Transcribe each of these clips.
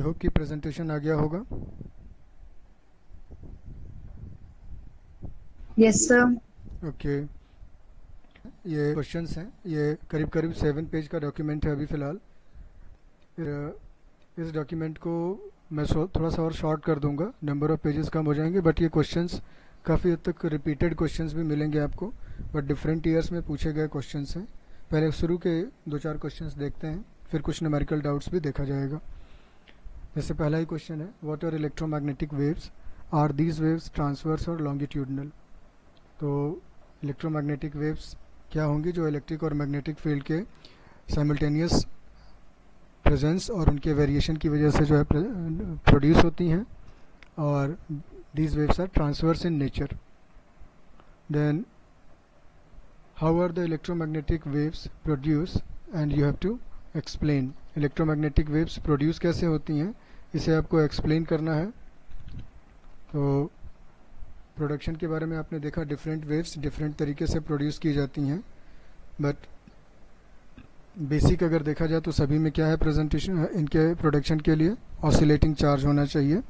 आई hope कि presentation आ गया होगा। यस सर ओके ये क्वेश्चंस हैं। ये करीब करीब सेवन पेज का डॉक्यूमेंट है अभी फ़िलहाल। इस डॉक्यूमेंट को मैं थोड़ा सा और शॉर्ट कर दूँगा। नंबर ऑफ़ पेजेस कम हो जाएँगे बट ये क्वेश्चंस काफ़ी हद तक रिपीटेड क्वेश्चंस भी मिलेंगे आपको। बट डिफरेंट ईयर्स में पूछे गए क्वेश्चंस हैं। पहले शुरू के दो चार क्वेश्चंस देखते हैं। फिर कुछ न्यूमेरिकल डाउट्स भी देखा जाएगा। जैसे पहला ही क्वेश्चन है what are electromagnetic waves are these waves transverse और लॉन्गिट्यूडनल तो इलेक्ट्रोमैग्नेटिक वेव्स क्या होंगी जो इलेक्ट्रिक और मैग्नेटिक फ़ील्ड के साइमल्टेनियस प्रेजेंस और उनके वेरिएशन की वजह से जो है प्रोड्यूस होती हैं? और these waves are transverse in nature. Then, how are the electromagnetic waves produced? And you have to explain. Electromagnetic waves produce कैसे होती हैं, इसे आपको explain करना है। तो प्रोडक्शन के बारे में आपने देखा डिफरेंट वेव्स डिफरेंट तरीके से प्रोड्यूस की जाती हैं। बट बेसिक अगर देखा जाए तो सभी में क्या है प्रेजेंटेशन इनके प्रोडक्शन के लिए ऑसिलेटिंग चार्ज होना चाहिए।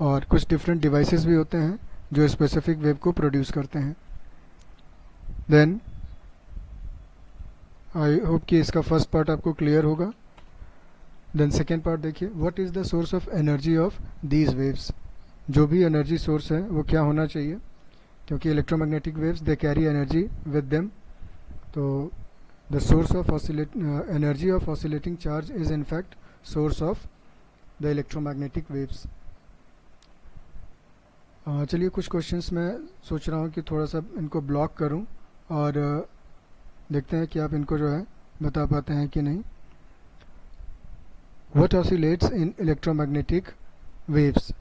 और कुछ डिफरेंट डिवाइसेस भी होते हैं जो स्पेसिफिक वेव को प्रोड्यूस करते हैं। देन आई होप कि इसका फ़र्स्ट पार्ट आपको क्लियर होगा। देन सेकेंड पार्ट देखिए what is the source of energy of these waves जो भी एनर्जी सोर्स है, वो क्या होना चाहिए? क्योंकि electromagnetic waves they carry energy with them तो the source of oscillate energy of oscillating charge is in fact source of the electromagnetic waves चलिए कुछ क्वेश्चंस मैं सोच रहा हूँ कि थोड़ा सा इनको ब्लॉक करूँ और देखते हैं कि आप इनको जो है बता पाते हैं कि नहीं। What oscillates in electromagnetic waves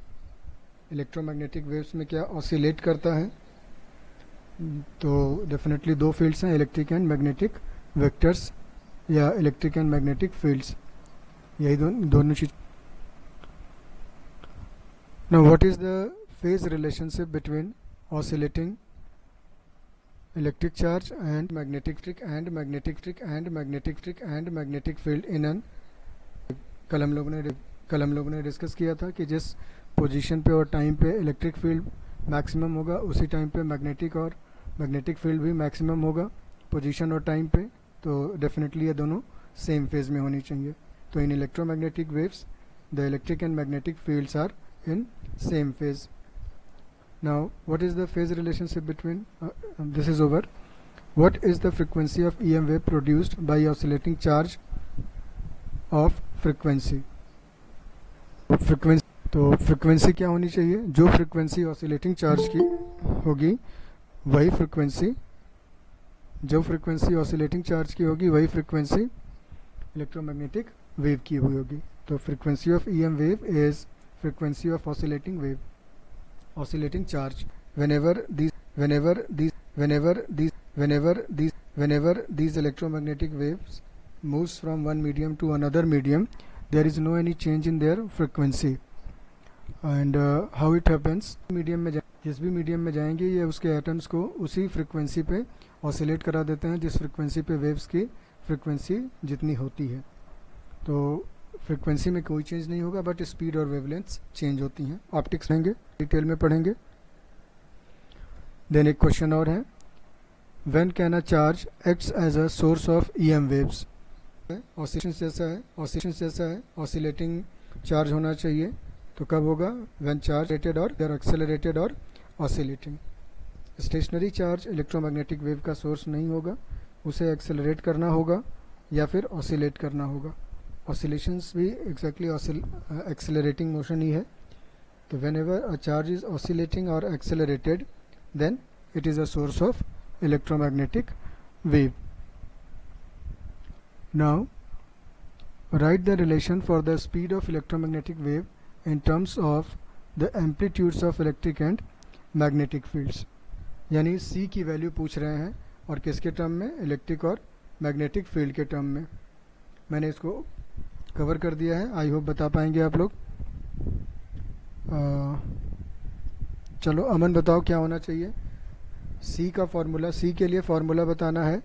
electromagnetic waves में क्या ऑसिलेट करता है तो डेफिनेटली दो फील्ड्स हैं इलेक्ट्रिक एंड मैग्नेटिक वेक्टर्स या इलेक्ट्रिक एंड मैग्नेटिक फील्ड्स यही दो, दोनों चीज़ now what is the phase relationship between oscillating electric charge and magnetic field and magnetic field and magnetic field and magnetic field in an कल हम लोगों ने कल हम लोगों ने डिस्कस किया था कि जिस पोजीशन पे और टाइम पे इलेक्ट्रिक फ़ील्ड मैक्सिमम होगा उसी टाइम पे मैग्नेटिक और मैग्नेटिक फ़ील्ड भी मैक्सिमम होगा पोजीशन और टाइम पे तो डेफिनेटली ये दोनों सेम फ़ेज़ में होनी चाहिए तो in electromagnetic waves the electric and magnetic fields are in same phase is the phase relationship between, uh, um, this is over. What is the frequency of EM wave produced by oscillating charge of frequency frequency तो frequency क्या होनी चाहिए? जो frequency oscillating charge की होगी, वही frequency जो frequency oscillating charge की होगी, वही फ्रिक्वेंसी इलेक्ट्रोमैग्नेटिक वेव की हुई होगी। तो frequency of EM wave is frequency of oscillating wave oscillating charge whenever this whenever this whenever this whenever this whenever this electromagnetic waves moves from one medium to another medium there is no any change in their frequency. And uh, how it happens? Medium में जिस भी medium में जाएँगे ये उसके atoms को उसी frequency पे ऑसिलेट करा देते हैं जिस फ्रिक्वेंसी पे वेव्स की फ्रिक्वेंसी जितनी होती है। तो फ्रिक्वेंसी में कोई चेंज नहीं होगा बट स्पीड और वेवलेंथ चेंज होती हैं। ऑप्टिक्स रहेंगे डिटेल में पढ़ेंगे। देन एक क्वेश्चन और है। When can a charge acts as a source of EM waves oscillation जैसा है ऑसिलेशन जैसा है ऑसिलेटिंग चार्ज होना चाहिए। तो कब होगा? व्हेन चार्ज रेटेड और देर एक्सेलरेटेड और oscillating stationary charge electromagnetic wave का सोर्स नहीं होगा। उसे एक्सेलरेट करना होगा या फिर ऑसिलेट करना होगा। ऑसिलेशंस भी एग्जैक्टली एक्सेलरेटिंग मोशन ही है। तो whenever a charge is oscillating और accelerated then it is a source of electromagnetic wave. Now, write the relation for the speed of electromagnetic wave in terms of the amplitudes of electric and magnetic fields. यानी C की value पूछ रहे हैं और किसके term में? Electric और magnetic field के टर्म में। मैंने इसको कवर कर दिया है। आई होप बता पाएँगे आप लोग। चलो अमन बताओ क्या होना चाहिए? सी का फॉर्मूला सी के लिए फॉर्मूला बताना है।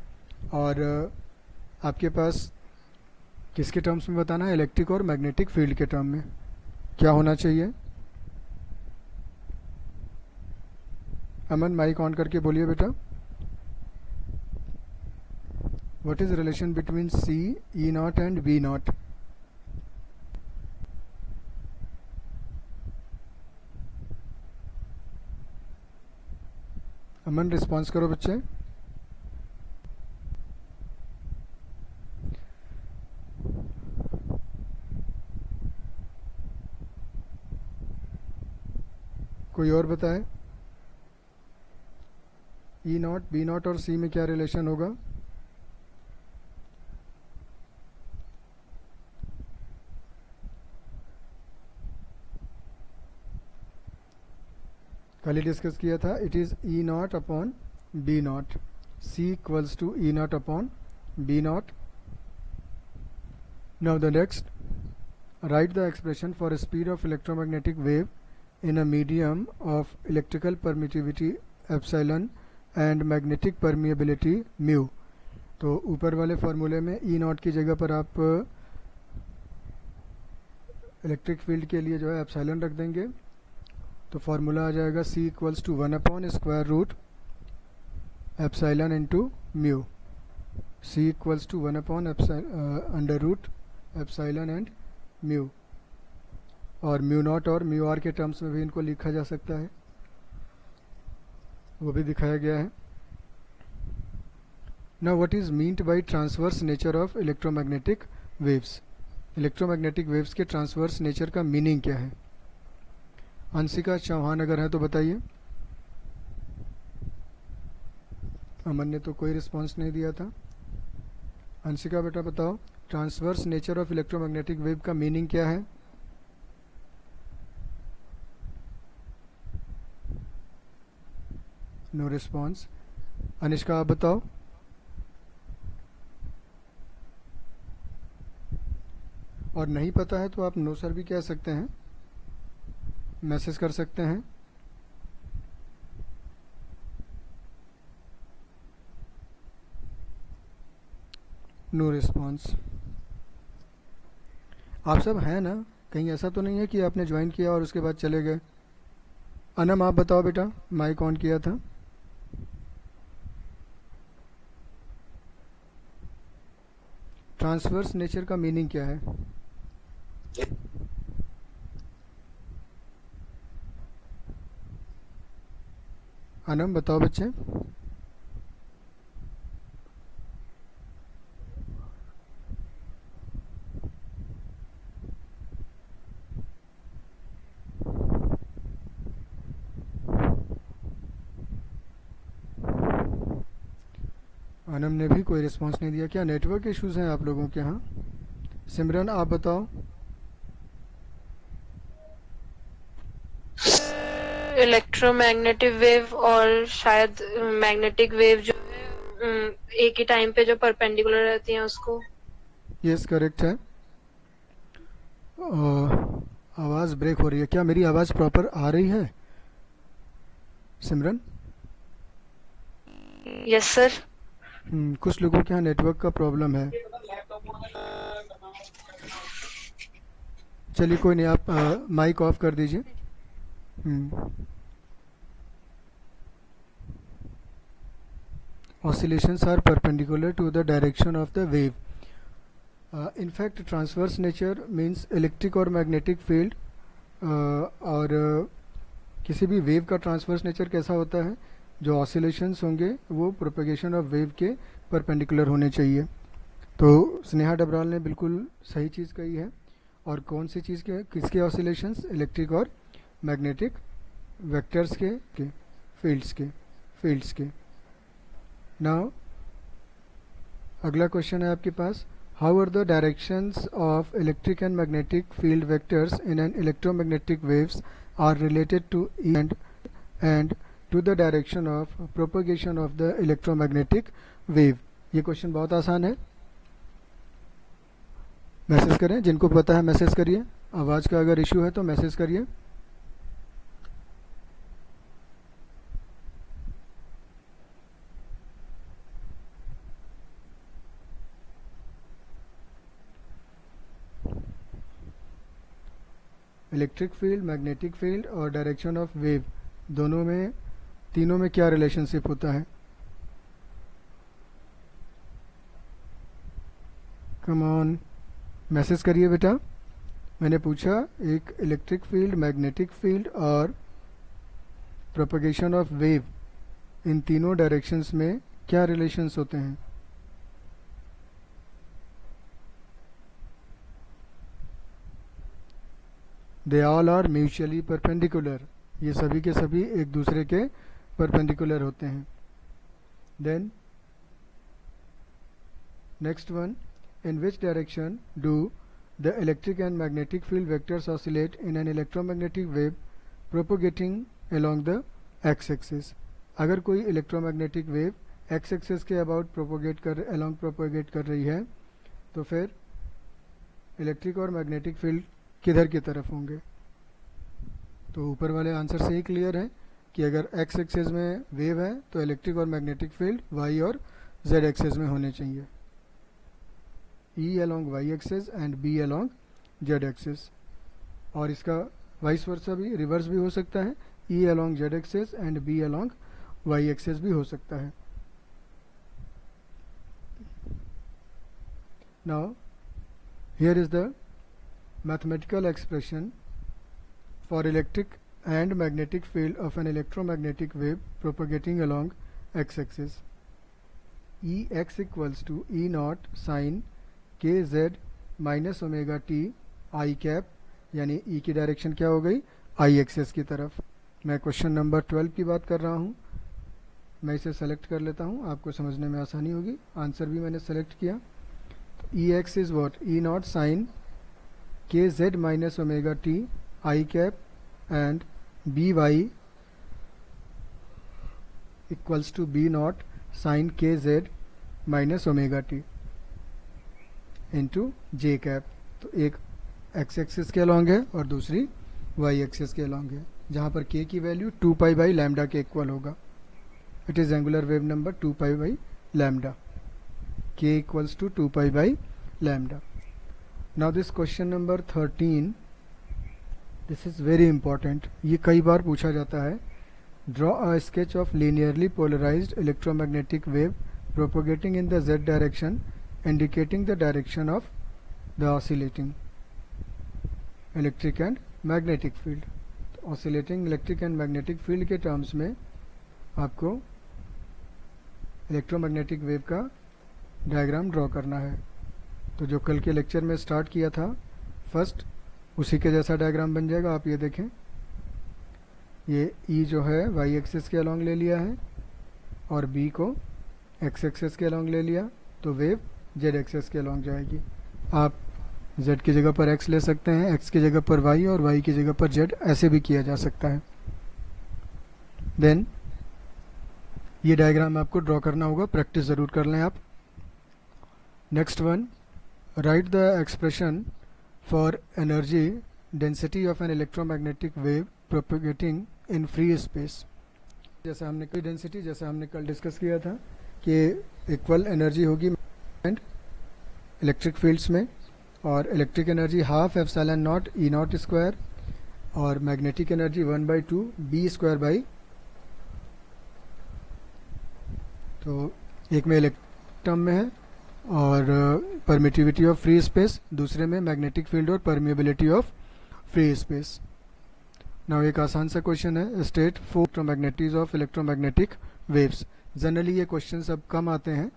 और आपके पास किसके टर्म्स में बताना है? इलेक्ट्रिक और मैग्नेटिक फ़ील्ड के टर्म में। क्या होना चाहिए? अमन माइक ऑन करके बोलिए बेटा। What is relation between C E naught and B naught Aman response करो बच्चे। कोई और बताए? ई नॉट बी नॉट और सी में क्या रिलेशन होगा? कल ही डिस्कस किया था it is E naught upon B naught C equals to E naught upon B naught now the next right the expression for speed of electromagnetic wave. In a medium of electrical permittivity, epsilon, and magnetic permeability, mu. तो ऊपर वाले फार्मूले में ई not की जगह पर आप electric field के लिए जो है एप्साइलन रख देंगे। तो फार्मूला आ जाएगा C equals to one upon square root epsilon into mu C equals to one upon under root epsilon and mu और म्यू नॉट और म्यू आर के टर्म्स में भी इनको लिखा जा सकता है। वो भी दिखाया गया है। Now, what is meant by transverse nature of electromagnetic waves? Electromagnetic waves के ट्रांसवर्स नेचर का मीनिंग क्या है? अंशिका चौहान अगर है तो बताइए। अमन ने तो कोई रिस्पांस नहीं दिया था। अंशिका बेटा बताओ transverse nature of electromagnetic wave का मीनिंग क्या है? नो रिस्पॉन्स अनिष्का आप बताओ। और नहीं पता है तो आप नो सर भी कह सकते हैं। मैसेज कर सकते हैं। नो रिस्पॉन्स आप सब हैं ना? कहीं ऐसा तो नहीं है कि आपने ज्वाइन किया और उसके बाद चले गए? अनम, आप बताओ बेटा माइक ऑन किया था। ट्रांसवर्स नेचर का मीनिंग क्या है? अनम बताओ बच्चे अनम ने भी कोई रिस्पांस नहीं दिया। क्या नेटवर्क इश्यूज़ हैं आप लोगों के यहाँ? सिमरन आप बताओ। इलेक्ट्रोमैग्नेटिक वेव और शायद मैग्नेटिक वेव जो है एक ही टाइम पे जो परपेंडिकुलर रहती हैं उसको। यस yes, करेक्ट है। आवाज़ ब्रेक हो रही है। क्या मेरी आवाज़ प्रॉपर आ रही है? सिमरन? यस सर हम्म, हम्म, कुछ लोगों के यहाँ नेटवर्क का प्रॉब्लम है। चलिए कोई नहीं, आप माइक ऑफ़ कर दीजिए। Oscillations are perpendicular to the direction of the wave in fact transverse nature means electric और मैग्नेटिक फ़ील्ड और किसी भी वेव का ट्रांसवर्स नेचर कैसा होता है? जो ऑसिलेशंस होंगे, वो प्रोपेगेशन ऑफ़ वेव के परपेंडिकुलर होने चाहिए। तो स्नेहा डबराल ने बिल्कुल सही चीज़ कही है। और कौन सी चीज़ के, किसके ऑसिलेशंस इलेक्ट्रिक और मैग्नेटिक वेक्टर्स के के फील्ड्स के फील्ड्स के। नाउ अगला क्वेश्चन है आपके पास। How are the directions of electric and magnetic field vectors in an electromagnetic waves are related to and and to the direction of propagation of the electromagnetic wave. ये question बहुत आसान है। Message करें, जिनको पता है मैसेज करिए। आवाज़ का अगर इश्यू है तो मैसेज करिए। इलेक्ट्रिक फ़ील्ड मैग्नेटिक फ़ील्ड और डायरेक्शन ऑफ़ वेव दोनों में तीनों में क्या रिलेशनशिप होता है? कम ऑन मैसेज करिए बेटा। मैंने पूछा, एक इलेक्ट्रिक फ़ील्ड मैग्नेटिक फ़ील्ड और प्रोपगेशन ऑफ़ वेव इन तीनों डायरेक्शंस में क्या रिलेशंस होते हैं? They all are mutually perpendicular ये सभी के सभी एक दूसरे के परपेंडिकुलर होते हैं। Then next one in which direction do the electric and magnetic field vectors oscillate in an electromagnetic wave propagating along the x-axis? अगर कोई इलेक्ट्रोमैग्नेटिक वेव एक्स एक्सिस के अबाउट प्रोपोगेट कर अलोंग प्रोपोगेट कर रही है तो फिर इलेक्ट्रिक और मैग्नेटिक फ़ील्ड किधर की तरफ़ होंगे? तो ऊपर वाले आंसर से ही क्लियर है। कि अगर एक्स एक्सेस में वेव है तो इलेक्ट्रिक और मैग्नेटिक फ़ील्ड वाई और जेड एक्सेस में होने चाहिए। E along y axis and B along z axis और इसका वाइस वर्सा भी रिवर्स भी हो सकता है। E along z axis and B along y axis भी हो सकता है। Now, here is the mathematical expression for electric and magnetic field of an electromagnetic wave propagating along x-axis. Ex equals to E naught sine K Z minus omega T I cap यानी E e की direction क्या हो गई? आई access की तरफ़। मैं question number twelve की बात कर रहा हूँ। मैं इसे सेलेक्ट कर लेता हूँ। आपको समझने में आसानी होगी। आंसर भी मैंने सेलेक्ट किया। E X is what E naught sine K Z minus omega T I cap B Y equals to B naught sine K Z minus omega T into J cap तो एक x access के along है और दूसरी Y access के along है, जहाँ पर के की value two pi by lambda K equal होगा। It is angular wave number two pi by lambda K equals to two pi by lambda now this question number thirteen this is very important ये कई बार पूछा जाता है। Draw a sketch of linearly polarised electromagnetic wave propagating in the Z direction indicating the direction of the oscillating electric and magnetic field. Oscillating electric and magnetic field के terms में आपको electromagnetic wave का diagram draw करना है। तो जो कल के लेक्चर में स्टार्ट किया था फ़र्स्ट उसी के जैसा डायग्राम बन जाएगा, आप ये देखें। ये ई e जो है वाई एक्सेस के अलॉन्ग ले लिया है, और बी को एक्स एक्सेस के अलॉन्ग ले लिया तो वेव जेड एक्सेस के अलॉन्ग जाएगी। आप जेड की जगह पर एक्स ले सकते हैं एक्स की जगह पर वाई और वाई की जगह पर जेड ऐसे भी किया जा सकता है। देन ये डायग्राम आपको ड्रॉ करना होगा प्रैक्टिस ज़रूर कर लें आप। Next one write the expression for energy density of an electromagnetic wave propagating in free space जैसे हमने कई डेंसिटी जैसे हमने कल डिस्कस किया था कि इक्वल एनर्जी होगी एंड इलेक्ट्रिक फील्ड्स में, और electric energy half epsilon naught E naught square और magnetic energy one by two B square by तो एक में इलेक्ट्रम में है। और परमिटिविटी ऑफ़ फ्री स्पेस दूसरे में मैग्नेटिक फ़ील्ड और permeability of free space now एक आसान सा क्वेश्चन है state four electromagnetics of electromagnetic waves generally ये क्वेश्चन अब कम आते हैं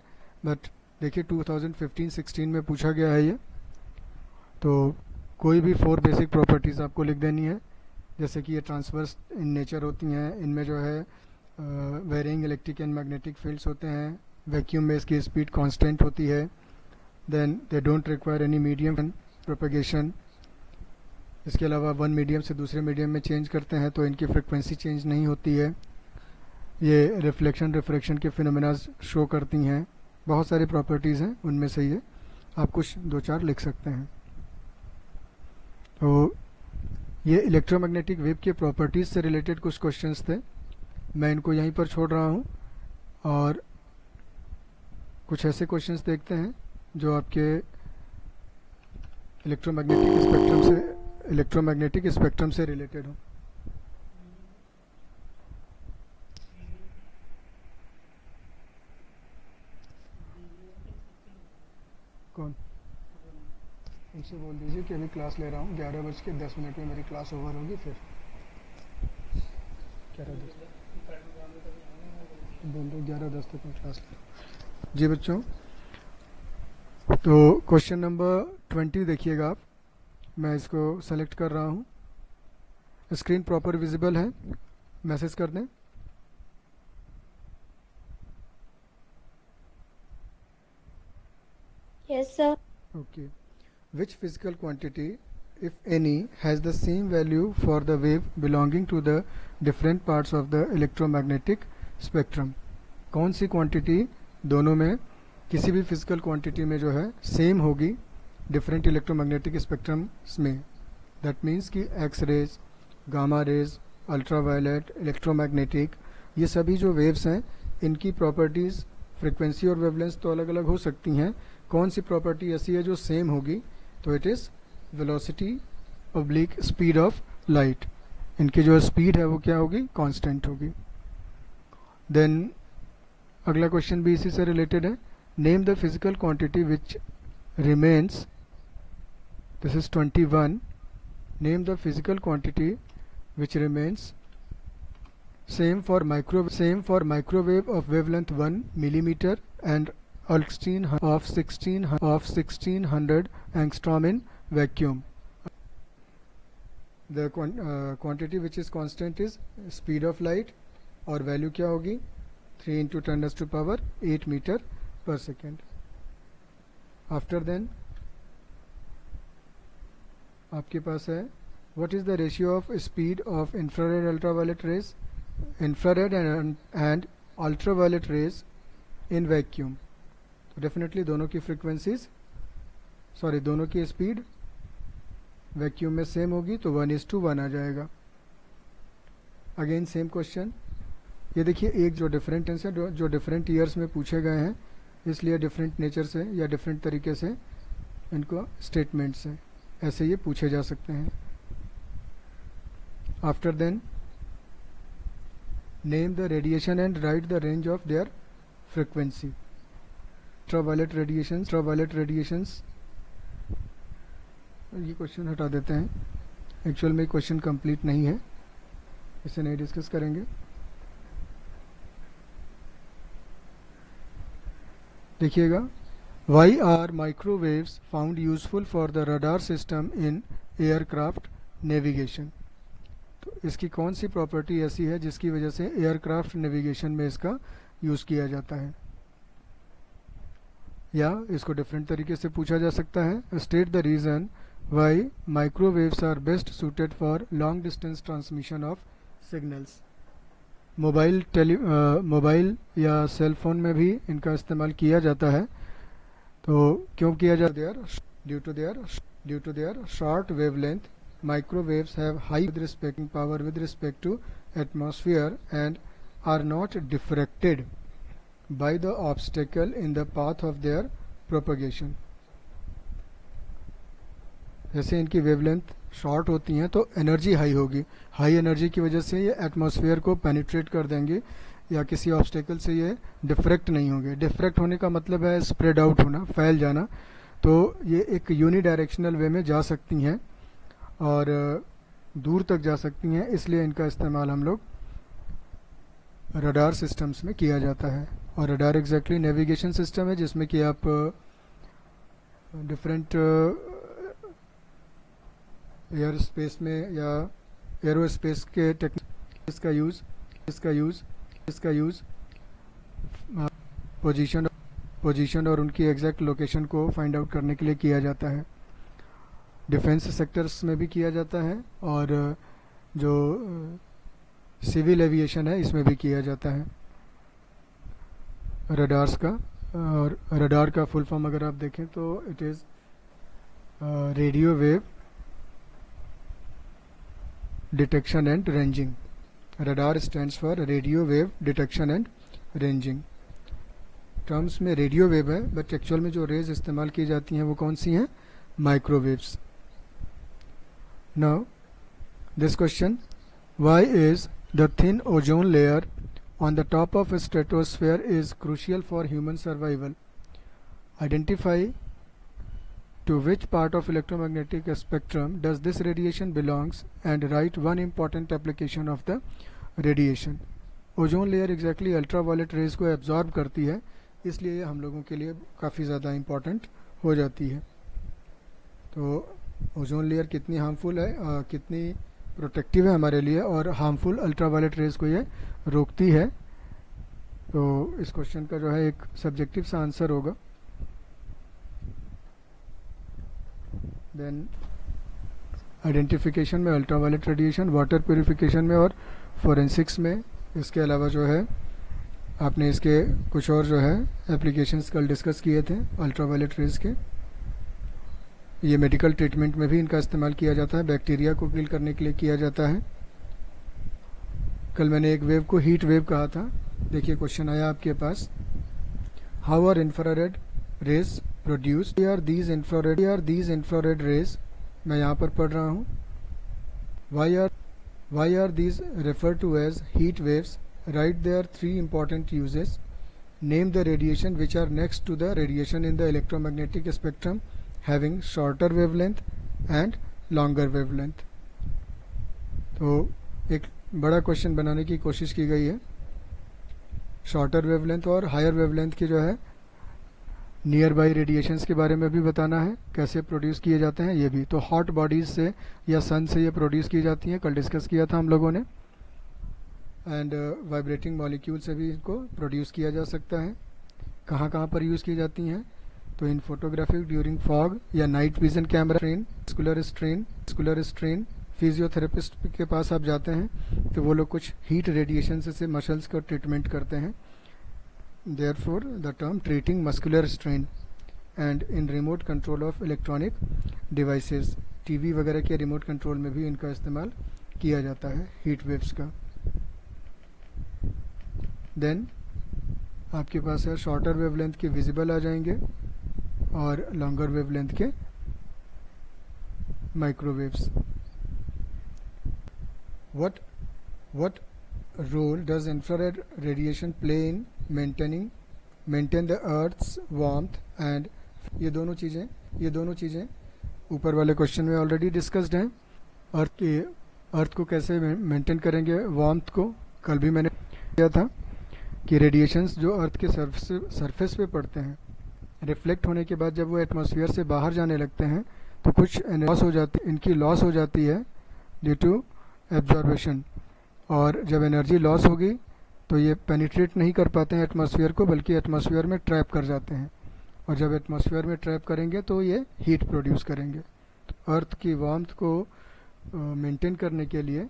बट देखिए 2015-16 में पूछा गया है ये। तो कोई भी फोर बेसिक प्रॉपर्टीज़ आपको लिख देनी है, जैसे कि ये ट्रांसवर्स इन नेचर होती हैं, इनमें जो है varying electric and magnetic fields होते हैं वैक्यूम में इसकी स्पीड कांस्टेंट होती है। Then they don't require any medium propagation इसके अलावा वन मीडियम से दूसरे मीडियम में चेंज करते हैं तो इनकी फ्रिक्वेंसी चेंज नहीं होती है। ये रिफ्लेक्शन रिफ्रैक्शन के फिनोमिना शो करती हैं। बहुत सारी प्रॉपर्टीज़ हैं, उनमें से ये आप कुछ दो चार लिख सकते हैं। तो ये इलेक्ट्रोमैग्नेटिक वेव के प्रॉपर्टीज़ से रिलेटेड कुछ क्वेश्चंस थे। मैं इनको यहीं पर छोड़ रहा हूँ और कुछ ऐसे क्वेश्चंस देखते हैं जो आपके इलेक्ट्रोमैग्नेटिक स्पेक्ट्रम से इलेक्ट्रोमैग्नेटिक स्पेक्ट्रम से रिलेटेड हो। कौन? उनसे बोल दीजिए कि अभी क्लास ले रहा हूँ। ग्यारह बज के दस मिनट में मेरी क्लास ओवर होगी, फिर। ग्यारह बोल दो ग्यारह दस तक मैं क्लास ले रहा हूँ। जी बच्चों तो क्वेश्चन नंबर ट्वेंटी देखिएगा आप। मैं इसको सेलेक्ट कर रहा हूँ। स्क्रीन प्रॉपर विजिबल है। मैसेज कर दें। Okay which physical quantity if any has the same value for the wave belonging to the different parts of the electromagnetic spectrum कौन सी क्वांटिटी दोनों में किसी भी फ़िज़िकल क्वांटिटी में जो है सेम होगी डिफरेंट इलेक्ट्रोमैग्नेटिक स्पेक्ट्रम्स में। दैट मीन्स कि X rays gamma rays ultraviolet electromagnetic ये सभी जो वेव्स हैं, इनकी प्रॉपर्टीज़ फ्रिक्वेंसी और वेवलेंस तो अलग अलग हो सकती हैं। कौन सी प्रॉपर्टी ऐसी है जो सेम होगी? तो it is velocity oblique speed of light इनकी जो स्पीड है वो क्या होगी? कांस्टेंट होगी। देन अगला क्वेश्चन भी इसी से रिलेटेड है। Name the physical quantity which remains this is 21 name the physical quantity which remains same for micro same for microwave of wavelength 1 millimetre and Ulstein of 16 of 1600 angstrom in vacuum. The uh, quantity which is constant is speed of और value क्या होगी? 3 into ten to power 8 metre पर second after then आपके पास है what is the ratio of speed of infrared ultraviolet rays infrared and, and ultraviolet rays in vacuum तो definitely दोनों की फ्रिक्वेंसीज सॉरी दोनों की स्पीड वैक्यूम में सेम होगी तो वन इज़ टू वन आ जाएगा अगेन सेम क्वेश्चन ये देखिए, एक जो डिफरेंट टेंस है, जो डिफरेंट ईयर्स में पूछे गए हैं, इसलिए डिफरेंट नेचर से या डिफरेंट तरीके से इनको स्टेटमेंट से ऐसे ये पूछे जा सकते हैं। After then name the radiation and write the range of their frequency ultraviolet radiation ultraviolet radiations ये क्वेश्चन हटा देते हैं। एक्चुअल में क्वेश्चन कंप्लीट नहीं है। इसे नहीं डिस्कस करेंगे। देखिएगा। Why are microwaves found useful for the radar system in aircraft navigation तो इसकी कौन सी प्रॉपर्टी ऐसी है जिसकी वजह से एयरक्राफ्ट नेविगेशन में इसका यूज़ किया जाता है? या इसको डिफरेंट तरीके से पूछा जा सकता है? State the reason why microwaves are best suited for long distance transmission of signals mobile tele mobile या सेलफोन में भी इनका इस्तेमाल किया जाता है। तो क्यों किया जाता their due to their due to their short wavelength microwaves have high with respecting power with respect to atmosphere and are not diffracted by the obstacle in the path of their propagation जैसे इनकी wavelength short होती हैं तो energy high होगी। High energy की वजह से ये एटमॉस्फेयर को पेनिट्रेट कर देंगे, या किसी ऑब्स्टेकल से ये डिफ्रेक्ट नहीं होंगे। डिफ्रेक्ट होने का मतलब है स्प्रेड आउट होना, फैल जाना। तो ये एक यूनी डायरेक्शनल वे में जा सकती हैं और दूर तक जा सकती हैं, इसलिए इनका इस्तेमाल हम लोग रडार सिस्टम्स में किया जाता है। और रडार एग्जैक्टली नेविगेशन सिस्टम है, जिसमें कि आप डिफरेंट एयर स्पेस में या एरो स्पेस के टेक्निक इसका यूज़ इसका यूज़ इसका यूज़ पोजीशन पोजीशन और उनकी एग्जैक्ट लोकेशन को फाइंड आउट करने के लिए किया जाता है। डिफेंस सेक्टर्स में भी किया जाता है और जो सिविल एविएशन है, इसमें भी किया जाता है। रडार्स का, और रडार का फुल फॉर्म अगर आप देखें तो it is radio wave detection and ranging radar stands for radio wave detection and ranging terms में रेडियो वेव है बट एक्चुअल में जो रेज इस्तेमाल की जाती हैं वो कौन सी हैं microwaves Now, this question why is the thin ozone layer on the top of stratosphere is crucial for human survival? Identify to which part of electromagnetic spectrum does this radiation belongs and write one important application of the radiation. Ozone layer exactly ultraviolet rays को absorb करती है इसलिए हम लोगों के लिए काफ़ी ज़्यादा इंपॉर्टेंट हो जाती है। तो ओजोन लेयर कितनी हार्मफुल है आ, कितनी प्रोटेक्टिव है हमारे लिए और हार्मफुल अल्ट्रावायलेट रेज को ये रोकती है। तो इस क्वेश्चन का जो है एक सब्जेक्टिव सा आंसर होगा। देन आइडेंटिफिकेशन में अल्ट्रावायलेट रेडिएशन वाटर प्योरीफिकेशन में और फोरेंसिक्स में। इसके अलावा जो है, आपने इसके कुछ और जो है एप्लीकेशंस कल डिस्कस किए थे अल्ट्रावायलेट रेज के। ये मेडिकल ट्रीटमेंट में भी इनका इस्तेमाल किया जाता है बैक्टीरिया को किल करने के लिए किया जाता है। कल मैंने एक वेव को हीट वेव कहा था। देखिए क्वेश्चन आया आपके पास। How are infrared rays produce are these infrared are these infrared rays मैं यहाँ पर पढ़ रहा हूँ। Why are why are these refer to as heat waves right they are three important uses name the radiation which are next to the radiation in the electromagnetic spectrum having shorter wavelength and longer wavelength. तो एक बड़ा question बनाने की कोशिश की गई है। Shorter wavelength और हायर वेवलेंथ की जो है नियर बाई रेडिएशंस के बारे में भी बताना है कैसे प्रोड्यूस किए जाते हैं ये भी। तो हॉट बॉडीज से या सन से ये प्रोड्यूस की जाती हैं कल डिस्कस किया था हम लोगों ने। एंड वाइब्रेटिंग मॉलिक्यूल से भी इनको प्रोड्यूस किया जा सकता है। कहाँ कहाँ पर यूज़ की जाती हैं? तो इन फोटोग्राफी ड्यूरिंग फॉग या night vision camera strain schooler strain schooler strain physiotherapist के पास आप जाते हैं तो वो लोग कुछ हीट रेडिएशन से, से मसल्स का ट्रीटमेंट करते हैं। For the term treating muscular strain and in remote control of electronic devices TV वगैरह के रिमोट कंट्रोल में भी इनका इस्तेमाल किया जाता है हीट वेव्स का। देन आपके पास है शॉर्टर वेवलेंथ के विजिबल आ जाएँगे और लॉन्गर वेवलेंथ के microwaves what what role does infrared radiation play in maintaining, maintain the earth's warmth and ये दोनों चीज़ें, ये दोनों चीज़ें ऊपर वाले क्वेश्चन में ऑलरेडी डिस्कस्ड हैं। अर्थ अर्थ को कैसे मेंटेन करेंगे वार्मथ को? कल भी मैंने किया था कि रेडिएशंस जो अर्थ के सरफेस सरफेस पे पड़ते हैं रिफ्लेक्ट होने के बाद जब वो एटमॉस्फेयर से बाहर जाने लगते हैं तो कुछ लॉस हो जाती, इनकी लॉस हो जाती है ड्यू टू एब्जॉर्बेशन और जब एनर्जी लॉस होगी तो ये पेनिट्रेट नहीं कर पाते हैं एटमॉस्फेयर को, बल्कि एटमॉस्फेयर में ट्रैप कर जाते हैं। और जब एटमॉस्फेयर में ट्रैप करेंगे तो ये हीट प्रोड्यूस करेंगे। तो अर्थ की वार्मथ को मेंटेन करने के लिए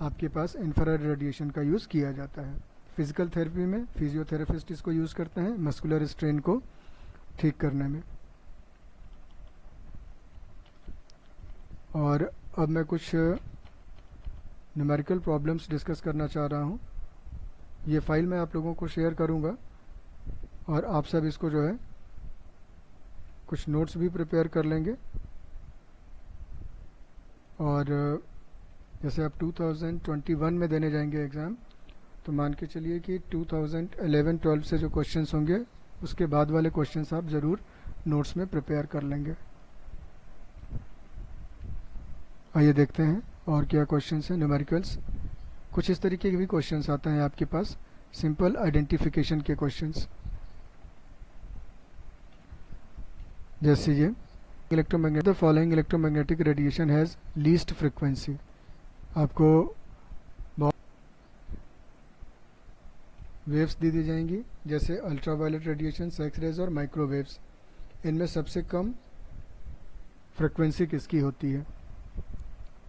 आपके पास इंफ्रारेड रेडिएशन का यूज़ किया जाता है। फ़िज़िकल थेरेपी में फिजियोथेरेपिस्ट इसको यूज़ करते हैं मस्कुलर स्ट्रेन को ठीक करने में। और अब मैं कुछ न्यूमेरिकल प्रॉब्लम्स डिस्कस करना चाह रहा हूँ। ये फ़ाइल मैं आप लोगों को शेयर करूँगा और आप सब इसको जो है कुछ नोट्स भी प्रिपेयर कर लेंगे। और, जैसे आप 2021 में देने जाएँगे एग्ज़ाम तो मान के चलिए कि 2011-12 से जो क्वेश्चंस होंगे, उसके बाद वाले क्वेश्चंस आप ज़रूर नोट्स में प्रिपेयर कर लेंगे। आइए देखते हैं और क्या क्वेश्चंस हैं न्यूमेरिकल्स कुछ इस तरीके के भी क्वेश्चन आते हैं आपके पास। सिंपल आइडेंटिफिकेशन के क्वेश्चन जैसे ये। Electromagnetic following electromagnetic radiation has least frequency आपको वेव्स दी दी जाएँगी, जैसे अल्ट्रावायलेट रेडिएशन एक्स रेज और माइक्रोवेव्स इनमें सबसे कम फ्रिक्वेंसी किसकी होती है?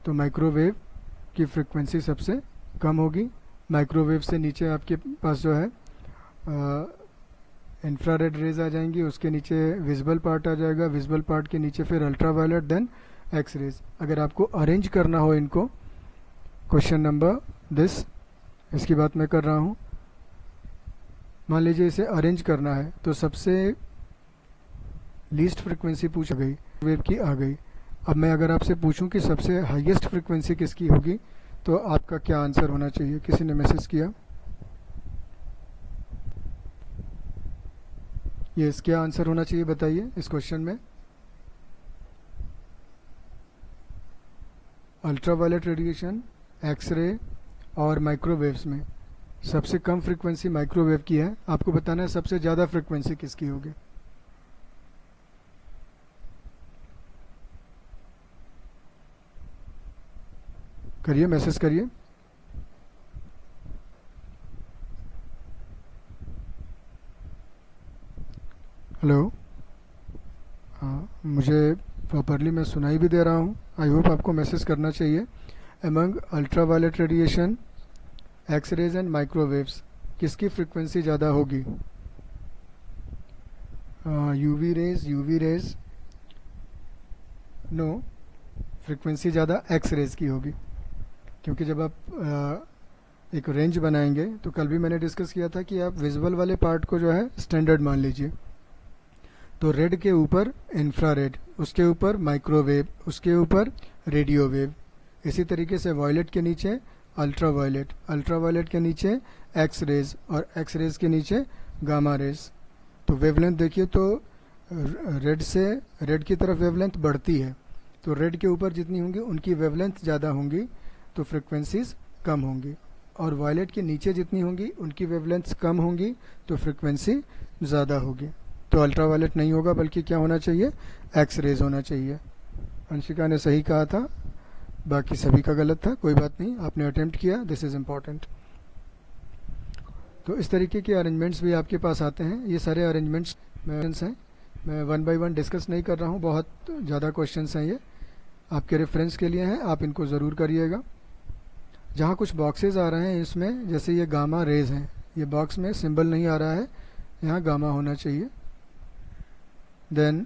तो माइक्रोवेव की फ्रिक्वेंसी सबसे कम होगी। माइक्रोवेव से नीचे आपके पास जो है इंफ्रारेड रेज आ जाएँगी, उसके नीचे विजिबल पार्ट आ जाएगा। विजिबल पार्ट के नीचे फिर ultra ultraviolet then X rays अगर आपको अरेंज करना हो इनको क्वेश्चन नंबर दिस इसकी बात मैं कर रहा हूँ। मान लीजिए इसे अरेंज करना है तो सबसे लीस्ट फ्रिक्वेंसी पूछ गई वेव की आ गई। अब मैं अगर आपसे पूछूँ कि सबसे हाईएस्ट फ्रिक्वेंसी किसकी होगी तो आपका क्या आंसर होना चाहिए? किसी ने मैसेज किया? ये yes, क्या आंसर होना चाहिए बताइए इस क्वेश्चन में? अल्ट्रावायलेट रेडिएशन एक्सरे और माइक्रोवेव्स में। सबसे कम फ्रीक्वेंसी माइक्रोवेव की है। आपको बताना है सबसे ज़्यादा फ्रीक्वेंसी किसकी होगी? करिए मैसेज करिए। हेलो हाँ मुझे प्रॉपरली मैं सुनाई भी दे रहा हूँ। आई होप आपको मैसेज करना चाहिए। Among ultraviolet radiation X rays and microwaves किसकी फ्रिक्वेंसी ज़्यादा होगी? UV rays UV rays no frequency ज़्यादा एक्स रेज की होगी। क्योंकि जब आप एक रेंज बनाएँगे तो कल भी मैंने डिस्कस किया था कि आप विजुअल वाले पार्ट को जो है स्टैंडर्ड मान लीजिए। तो रेड के ऊपर इंफ्रारेड उसके ऊपर माइक्रोवेव उसके ऊपर रेडियो वेव इसी तरीके से वॉयलेट के नीचे अल्ट्रा वायलेट अल्ट्रा वायलेट के नीचे एक्स रेज और एक्स रेज के नीचे गामा रेज तो वेवलेंथ देखिए तो रेड से रेड की तरफ़ वेवलेंथ बढ़ती है। तो रेड के ऊपर जितनी होंगी, उनकी वेवलेंथ ज़्यादा होंगी। तो फ्रिक्वेंसीज कम होंगी और वायलेट के नीचे जितनी होंगी, उनकी वेवलेंथ कम होंगी तो फ्रिक्वेंसी ज़्यादा होगी। तो अल्ट्रा वायलेट नहीं होगा, बल्कि क्या होना चाहिए? एक्स रेज होना चाहिए। अंशिका ने सही कहा था, बाकी सभी का गलत था, कोई बात नहीं, आपने अटेम्प्ट किया दिस इज़ इंपॉर्टेंट तो इस तरीके के अरेंजमेंट्स भी आपके पास आते हैं। ये सारे अरेंजमेंट्स हैं। मैं वन बाय वन डिस्कस नहीं कर रहा हूँ, बहुत ज़्यादा क्वेश्चंस हैं ये। आपके रेफरेंस के लिए हैं, आप इनको ज़रूर करिएगा। जहाँ कुछ बॉक्सेस आ रहे हैं, इसमें जैसे ये गामा रेज हैं, ये बॉक्स में सिंबल नहीं आ रहा है, यहाँ गामा होना चाहिए। देन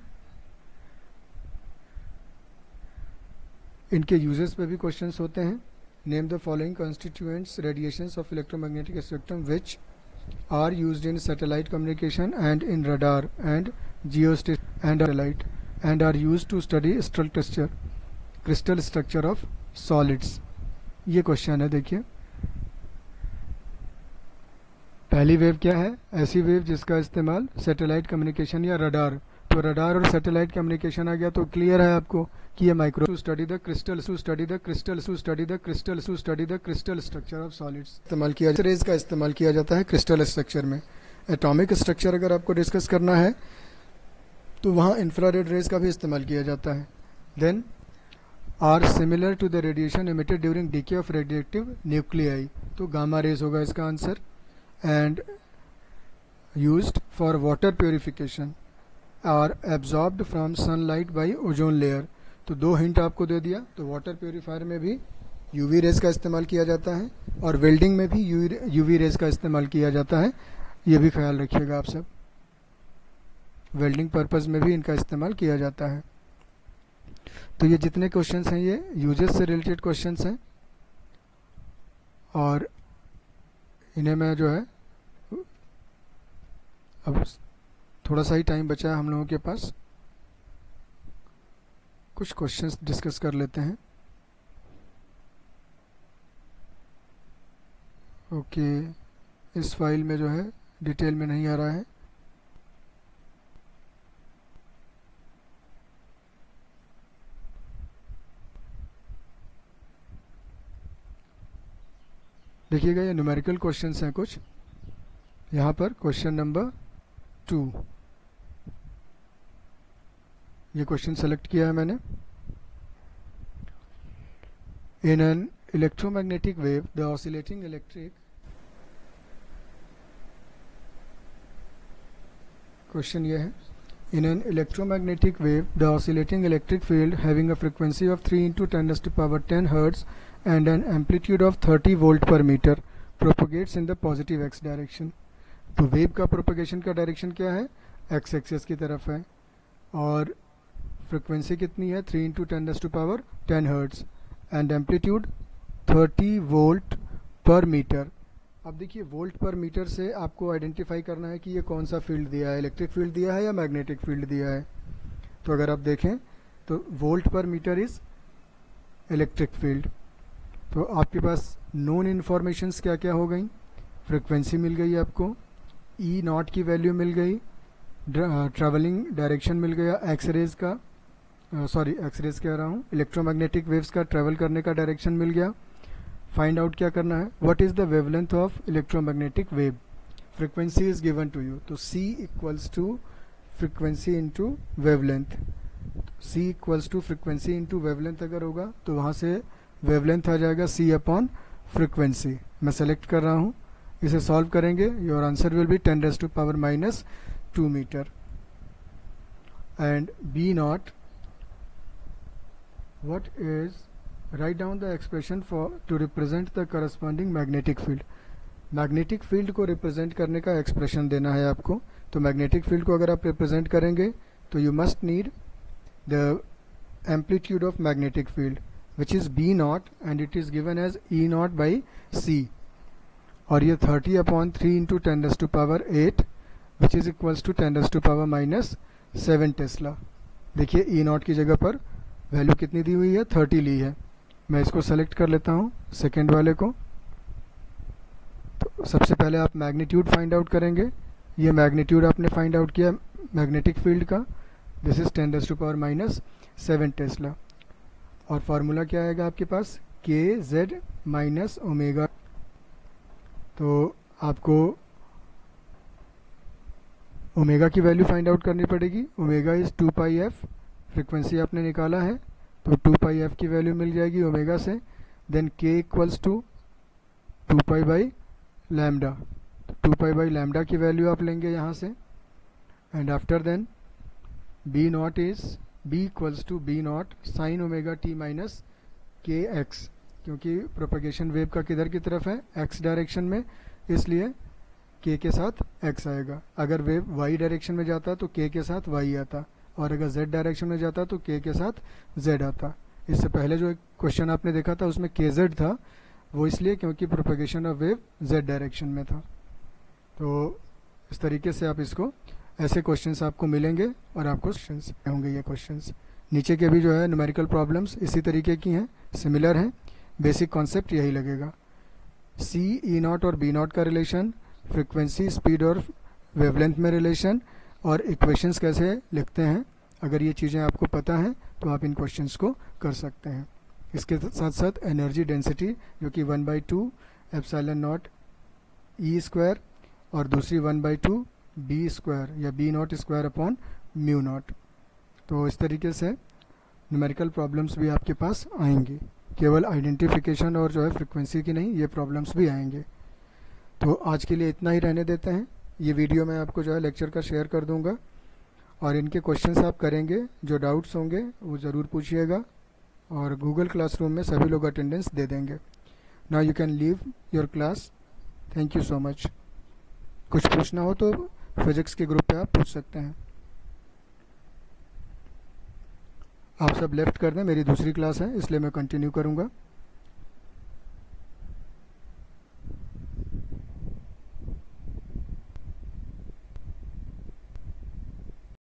इनके यूजेस पे भी क्वेश्चंस होते हैं। Name the following constituents radiations of electromagnetic spectrum which are used in satellite communication and in radar and geo and and are used to study structure crystal structure of solids ये question है, देखिए। पहली wave क्या है? ऐसी wave जिसका इस्तेमाल satellite communication या रडार तो रडार और सैटेलाइट कम्युनिकेशन आ गया तो क्लियर है आपको कि ये micro to study the crystal to study the crystal to study the crystal to study the crystal structure of solids इस्तेमाल किया रेज का इस्तेमाल किया जाता है क्रिस्टल स्ट्रक्चर में। एटॉमिक स्ट्रक्चर अगर आपको डिस्कस करना है तो वहाँ इंफ्रारेड रेज का भी इस्तेमाल किया जाता है। Then are similar to the radiation emitted during decay of radiative nuclei तो गामा रेज होगा इसका answer and use for water purification are absorbed from sunlight by ozone layer तो दो हिंट आपको दे दिया. तो वाटर प्योरीफायर में भी यूवी रेज का इस्तेमाल किया जाता है और वेल्डिंग में भी यूवी रेज का इस्तेमाल किया जाता है. ये भी ख्याल रखिएगा आप सब. वेल्डिंग पर्पज़ में भी इनका इस्तेमाल किया जाता है. तो ये जितने क्वेश्चंस हैं, ये यूजेस से रिलेटेड क्वेश्चंस हैं। और इन्हें मैं जो है, अब थोड़ा सा ही टाइम बचा है हम लोगों के पास। कुछ क्वेश्चंस डिस्कस कर लेते हैं। ओके इस फ़ाइल में जो है डिटेल में नहीं आ रहा है। देखिएगा, ये न्यूमेरिकल क्वेश्चन हैं कुछ। यहाँ पर क्वेश्चन नंबर टू ये क्वेश्चन सेलेक्ट किया है मैंने। In an electromagnetic wave the oscillating electric question ये है। In an electromagnetic wave the oscillating electric field having a frequency of three into ten to power ten hertz and an amplitude of 30 volt per meter propagates in the positive x direction. तो wave का propagation का direction क्या है? X access की तरफ़ है। और frequency कितनी है? Three into ten to power ten hertz and amplitude thirty volt per metre अब देखिए वोल्ट पर मीटर से आपको आइडेंटिफाई करना है कि ये कौन सा फ़ील्ड दिया है? इलेक्ट्रिक फ़ील्ड दिया है या मैग्नेटिक फ़ील्ड दिया है? तो अगर आप देखें तो volt per metre is electric field तो आपके पास नोन इन्फॉर्मेशंस क्या क्या हो गई? फ्रिक्वेंसी मिल गई आपको ई e नॉट की वैल्यू मिल गई ट्रैवलिंग डायरेक्शन मिल गया एक्स रेज का सॉरी एक्स रेज कह रहा हूँ इलेक्ट्रोमैग्नेटिक वेव्स का ट्रैवल करने का डायरेक्शन मिल गया। फाइंड आउट क्या करना है? What is the wavelength of electromagnetic wave frequency is given to you तो c equals to frequency into wavelength c equals to frequency into wavelength अगर होगा तो वहाँ से वेवलेंथ आ जाएगा सी अपॉन फ्रिक्वेंसी मैं सेलेक्ट कर रहा हूँ। इसे सॉल्व करेंगे। Your answer will be ten raise to power minus two metre and B naught what is, write down the expression for, to represent the corresponding magnetic field. Magnetic field को represent करने का expression देना है आपको। तो magnetic field को अगर आप रिप्रेजेंट करेंगे तो you must need the amplitude of magnetic field which is B naught and it is given as E naught by c और ये 30 upon three into ten to power eight which is equals to ten to power minus seven tesla देखिए E not की जगह पर value कितनी दी हुई है? Thirty ली है। मैं इसको सेलेक्ट कर लेता हूँ सेकेंड वाले को। तो सबसे पहले आप मैग्नीट्यूड फाइंड आउट करेंगे। ये मैग्नीट्यूड आपने फाइंड आउट किया मैग्नेटिक फ़ील्ड का। This is ten does to power minus seven tesla और फार्मूला क्या आएगा आपके पास? के जेड माइनस ओमेगा तो आपको ओमेगा की वैल्यू फाइंड आउट करनी पड़ेगी। Omega is two pi f frequency आपने निकाला है तो टू पाई एफ़ की वैल्यू मिल जाएगी ओमेगा से। Then k equals to two pi by lambda तो टू पाई बाई लैमडा की वैल्यू आप लेंगे यहाँ से। And after then B naught is B equals to B naught sine omega t minus k x क्योंकि propagation wave का किधर की तरफ़ है? एक्स डायरेक्शन में, इसलिए के के साथ एक्स आएगा। अगर वेव वाई डायरेक्शन में जाता तो के के साथ वाई आता, और अगर जेड डायरेक्शन में जाता तो के के साथ जेड आता। इससे पहले जो एक क्वेश्चन आपने देखा था, उसमें के जेड था, वो इसलिए क्योंकि propagation of wave Z direction में था। तो इस तरीके से आप इसको ऐसे क्वेश्चंस आपको मिलेंगे और आपको क्वेश्चंस होंगे, ये क्वेश्चंस नीचे के भी जो है न्यूमेरिकल प्रॉब्लम्स इसी तरीके की हैं सिमिलर हैं। बेसिक कॉन्सेप्ट यही लगेगा। सी ई नॉट और बी नॉट का रिलेशन फ्रिक्वेंसी स्पीड और वेवलेंथ में रिलेशन और इक्वेशंस कैसे लिखते हैं, अगर ये चीज़ें आपको पता हैं तो आप इन क्वेश्चंस को कर सकते हैं। इसके साथ साथ एनर्जी डेंसिटी जो कि one by two epsilon naught E square और दूसरी one by two B square या B naught square upon mu naught तो इस तरीके से न्यूमेरिकल प्रॉब्लम्स भी आपके पास आएँगी। केवल आइडेंटिफिकेशन और जो है फ्रिक्वेंसी की नहीं, ये प्रॉब्लम्स भी आएँगे। तो आज के लिए इतना ही रहने देते हैं। ये वीडियो मैं आपको जो है लेक्चर का शेयर कर दूँगा। और इनके क्वेश्चंस आप करेंगे, जो डाउट्स होंगे, वो ज़रूर पूछिएगा। और गूगल क्लासरूम में सभी लोग अटेंडेंस दे देंगे। Now you can leave your class thank you so much कुछ पूछना हो तो फिजिक्स के ग्रुप पे आप पूछ सकते हैं। आप सब लेफ़्ट कर दें, मेरी दूसरी क्लास है, इसलिए मैं कंटिन्यू करूँगा।